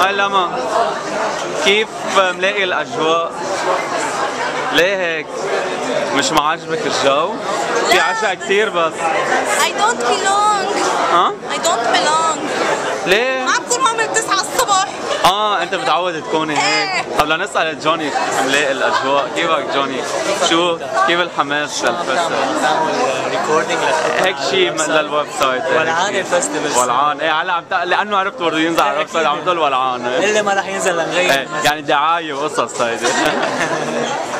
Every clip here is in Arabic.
هاي لما كيف ملاقي الأجواء؟ ليه هيك؟ مش معجبك الجو؟ في عشاء كثير بس. I don't belong. ها؟ I don't belong. ليه؟ ما بكون من 9 الصبح. آه أنت متعود تكوني هيك. طب لنسال جوني كيف ملاقي الأجواء كيفك جوني؟ شو كيف الحماس للفيستيفال؟ بعمل ريكوردينج هيك شيء من للويب سايت ولعان الفستيفال ولعان إيه هلا عم لأنه عرفت برضه ينزل على الويب سايت عم تقول ولعان اللي ما رح ينزل لنغير إيه، يعني دعاية وقصص هيدي.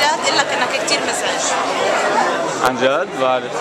سامحتني لا تقول لك انك كثير مزعج عن جد؟ بعرف.